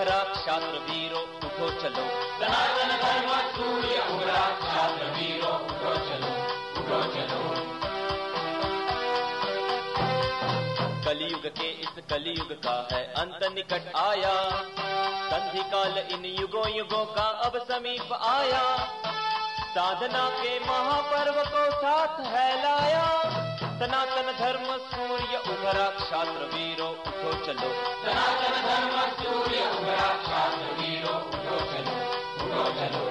उभरा छात्र वीरो उठो चलो। सनातन धर्म सूर्य उभरा छात्र वीरो उठो चलो उठो चलो। कलयुग के इस कलयुग का है अंत निकट आया। संधि काल इन युगों युगों का अब समीप आया। साधना के महापर्व को साथ है सनातन धर्म सूर्य उभरा छात्र वीरो उठो चलो। सनातन धर्म सूर्य उभरा छात्र वीरो उठो चलो उठो चलो।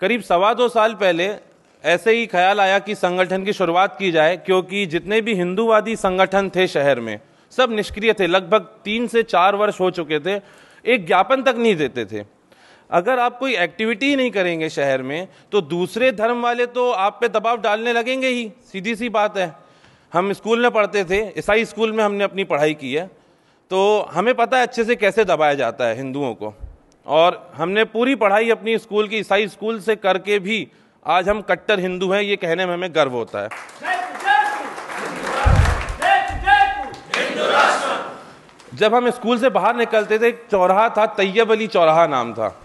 करीब सवा दो साल पहले ऐसे ही ख्याल आया कि संगठन की शुरुआत की जाए, क्योंकि जितने भी हिंदूवादी संगठन थे शहर में, सब निष्क्रिय थे। लगभग तीन से चार वर्ष हो चुके थे, एक ज्ञापन तक नहीं देते थे। अगर आप कोई एक्टिविटी ही नहीं करेंगे शहर में तो दूसरे धर्म वाले तो आप पे दबाव डालने लगेंगे ही। सीधी सी बात है। हम स्कूल में पढ़ते थे, ईसाई स्कूल में हमने अपनी पढ़ाई की है। तो हमें पता है अच्छे से कैसे दबाया जाता है हिंदुओं को। और हमने पूरी पढ़ाई अपनी स्कूल की, ईसाई स्कूल से करके भी आज हम कट्टर हिंदू हैं, ये कहने में हमें गर्व होता है। जब हम स्कूल से बाहर निकलते थे, एक चौराहा था, तैयब अली चौराहा नाम था।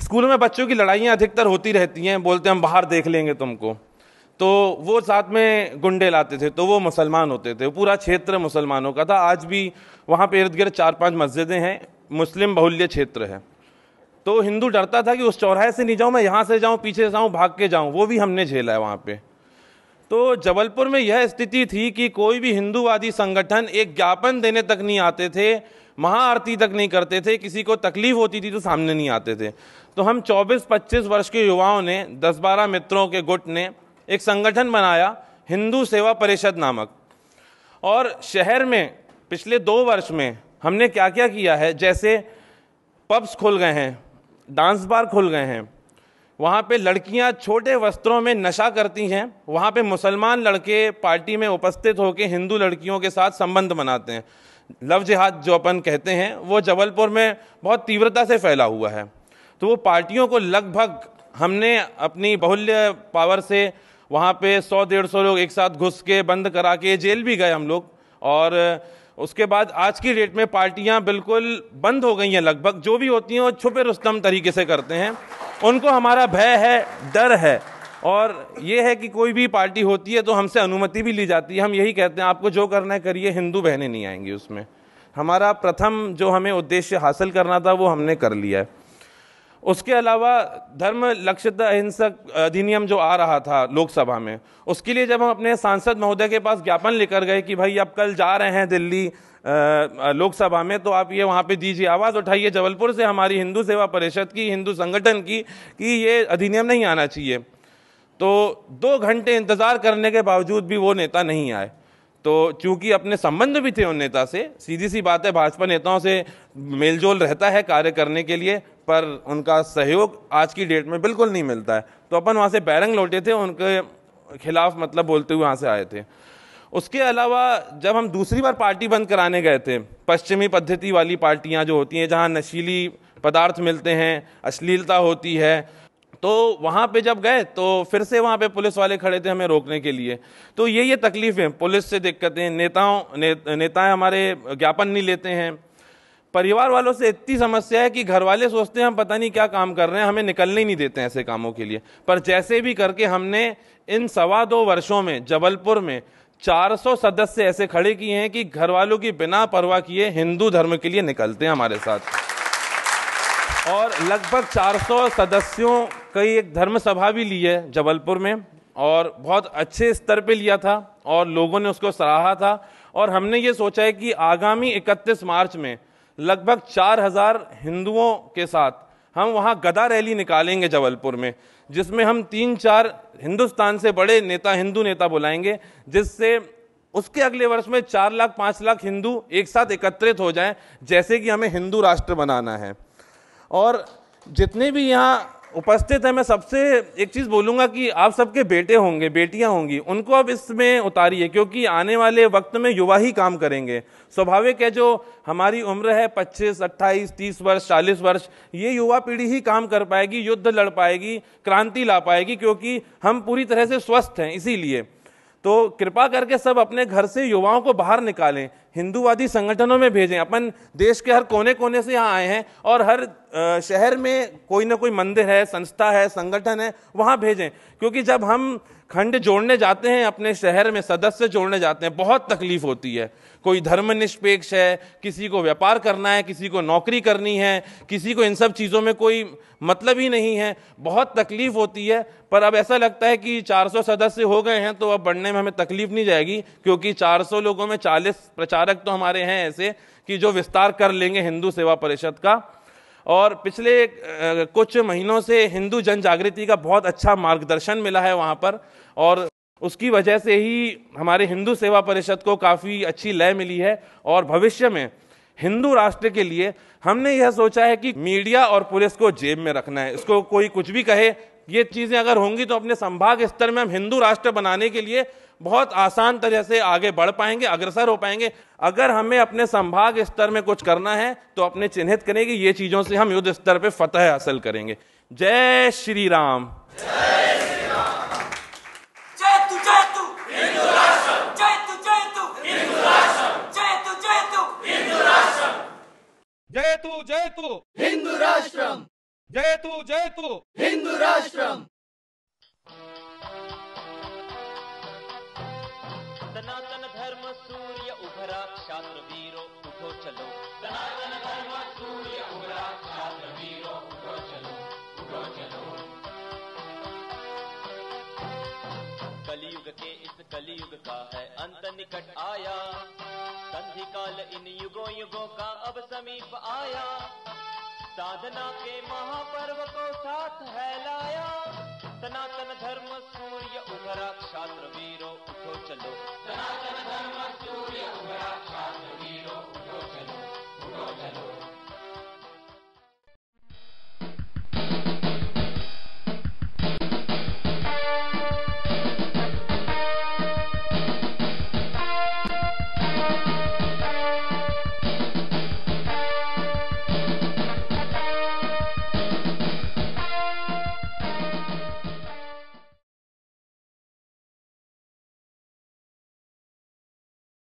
स्कूल में बच्चों की लड़ाइयाँ अधिकतर होती रहती हैं, बोलते हैं, हम बाहर देख लेंगे तुमको। तो वो साथ में गुंडे लाते थे तो वो मुसलमान होते थे, पूरा क्षेत्र मुसलमानों का था। आज भी वहाँ पे इर्द गिर्द चार पाँच मस्जिदें हैं, मुस्लिम बहुल्य क्षेत्र है। तो हिंदू डरता था कि उस चौराहे से नहीं जाऊँ, मैं यहाँ से जाऊँ, पीछे से जाऊँ, भाग के जाऊँ, वो भी हमने झेला है वहाँ पे। तो जबलपुर में यह स्थिति थी कि कोई भी हिंदूवादी संगठन एक ज्ञापन देने तक नहीं आते थे महाआरती तक नहीं करते थे, किसी को तकलीफ़ होती थी तो सामने नहीं आते थे। तो हम 24-25 वर्ष के युवाओं ने 10-12 मित्रों के गुट ने, एक संगठन बनाया, हिंदू सेवा परिषद नामक। और शहर में, पिछले दो वर्ष में, हमने क्या क्या किया है? जैसे पब्स खुल गए हैं, डांस बार खुल गए हैं, वहाँ पे लड़कियाँ छोटे वस्त्रों में नशा करती हैं, वहाँ पे मुसलमान लड़के पार्टी में उपस्थित होकर हिंदू लड़कियों के साथ संबंध बनाते हैं। लव जिहाद जो अपन कहते हैं, वो जबलपुर में बहुत तीव्रता से फैला हुआ है। तो वो पार्टियों को लगभग हमने अपनी बहुल्य पावर से वहाँ पे सौ, डेढ़ सौ लोग एक साथ घुस के, बंद करा के जेल भी गए हम लोग। और उसके बाद आज की डेट में पार्टियाँ बिल्कुल बंद हो गई हैं लगभग, जो भी होती हैं वो छुपे रुस्तम तरीके से करते हैं। उनको हमारा भय है, डर है। और ये है कि कोई भी पार्टी होती है तो हमसे अनुमति भी ली जाती है। हम यही कहते हैं, आपको जो करना है करिए, हिंदू बहनें नहीं आएँगी उसमें। हमारा प्रथम जो हमें उद्देश्य हासिल करना था, वो हमने कर लिया है। उसके अलावा धर्म लक्षित अहिंसक अधिनियम जो आ रहा था लोकसभा में, उसके लिए जब हम अपने सांसद महोदय के पास ज्ञापन लेकर गए कि भाई आप कल जा रहे हैं दिल्ली लोकसभा में तो आप ये वहाँ पे दीजिए आवाज़, उठाइए जबलपुर से हमारी हिंदू सेवा परिषद की, हिंदू संगठन की, कि ये अधिनियम नहीं आना चाहिए। तो दो घंटे इंतज़ार करने के बावजूद भी वो नेता नहीं आए। तो चूँकि अपने संबंध भी थे उन नेता से, सीधी सी बात है, भाजपा नेताओं से मेलजोल रहता है कार्य करने के लिए, पर उनका सहयोग आज की डेट में बिल्कुल नहीं मिलता है। तो अपन वहाँ से बैरंग लौटे थे, उनके खिलाफ मतलब बोलते हुए वहाँ से आए थे। उसके अलावा जब हम दूसरी बार पार्टी बंद कराने गए थे, पश्चिमी पद्धति वाली पार्टियाँ जो होती हैं, जहाँ नशीली पदार्थ मिलते हैं, अश्लीलता होती है तो वहाँ पे जब गए तो फिर से वहाँ पे पुलिस वाले खड़े थे हमें रोकने के लिए। तो ये ये तकलीफ़ें पुलिस से दिक्कतें नेताओं ने, नेताएँ हमारे ज्ञापन नहीं लेते हैं। परिवार वालों से इतनी समस्या है कि घर वाले सोचते हैं हम पता नहीं क्या काम कर रहे हैं हमें निकलने ही नहीं देते ऐसे कामों के लिए। पर जैसे भी करके हमने इन सवा दो वर्षों में जबलपुर में 400 सदस्य ऐसे खड़े किए हैं कि घर वालों की बिना परवाह किए हिंदू धर्म के लिए निकलते हैं हमारे साथ। और लगभग 400 सदस्यों कई एक धर्म सभा भी ली है जबलपुर में और बहुत अच्छे स्तर पे लिया था और लोगों ने उसको सराहा था। और हमने ये सोचा है कि आगामी 31 मार्च में लगभग 4000 हिंदुओं के साथ हम वहाँ गदा रैली निकालेंगे जबलपुर में, जिसमें हम तीन चार हिंदुस्तान से बड़े नेता, हिंदू नेता बुलाएँगे, जिससे उसके अगले वर्ष में चार लाख, पाँच लाख हिंदू एक साथ एकत्रित हो जाएँ, जैसे कि हमें हिंदू राष्ट्र बनाना है। और जितने भी यहाँ उपस्थित है मैं सबसे एक चीज़ बोलूँगा कि आप सबके बेटे होंगे बेटियाँ होंगी उनको अब इसमें उतारिए क्योंकि आने वाले वक्त में युवा ही काम करेंगे। स्वाभाविक है जो हमारी उम्र है 25, 28, 30 वर्ष 40 वर्ष ये युवा पीढ़ी ही काम कर पाएगी युद्ध लड़ पाएगी क्रांति ला पाएगी क्योंकि हम पूरी तरह से स्वस्थ हैं इसीलिए। तो कृपा करके सब अपने घर से युवाओं को बाहर निकालें, हिंदूवादी संगठनों में भेजें। अपन देश के हर कोने कोने से यहाँ आए हैं और हर शहर में कोई ना कोई मंदिर है, संस्था है, संगठन है, वहाँ भेजें। क्योंकि जब हम खंड जोड़ने जाते हैं, अपने शहर में सदस्य जोड़ने जाते हैं। बहुत तकलीफ़ होती है। कोई धर्म निष्पेक्ष है, किसी को व्यापार करना है, किसी को नौकरी करनी है, किसी को इन सब चीज़ों में कोई मतलब ही नहीं है। बहुत तकलीफ़ होती है, पर अब ऐसा लगता है कि 400 सदस्य हो गए हैं तो अब बढ़ने में हमें तकलीफ़ नहीं जाएगी, क्योंकि 400 लोगों में 40 प्रचारक तो हमारे हैं ऐसे कि जो विस्तार कर लेंगे हिंदू सेवा परिषद का। और पिछले कुछ महीनों से हिंदू जन जागृति का बहुत अच्छा मार्गदर्शन मिला है वहाँ पर और उसकी वजह से ही हमारे हिंदू सेवा परिषद को काफ़ी अच्छी लय मिली है और भविष्य में हिंदू राष्ट्र के लिए हमने यह सोचा है कि मीडिया और पुलिस को जेब में रखना है। इसको कोई कुछ भी कहे, ये चीज़ें अगर होंगी तो अपने संभाग स्तर में हम हिंदू राष्ट्र बनाने के लिए बहुत आसान तरह से आगे बढ़ पाएँगे अग्रसर हो पाएँगे। अगर हमें अपने संभाग स्तर में कुछ करना है तो अपने चिन्हित करेंगे ये चीज़ों से हम युद्ध स्तर पर फतह हासिल करेंगे। जय श्री राम। जयतु जयतु हिंदू राष्ट्र जयतु जयतु हिंदू राष्ट्र जयतु जयतु हिंदू उठो चलो सनातन धर्म सूर्य उभरा छात्र वीरो उठो चलो। उठो चलो कलयुग के इस कलयुग का है अंत निकट आया। संधि काल इन युगों युगों का अब समीप आया। साधना के महापर्व को साथ है लाया सनातन धर्म सूर्य उभरा, क्षात्र वीरो, उठो चलो। सनातन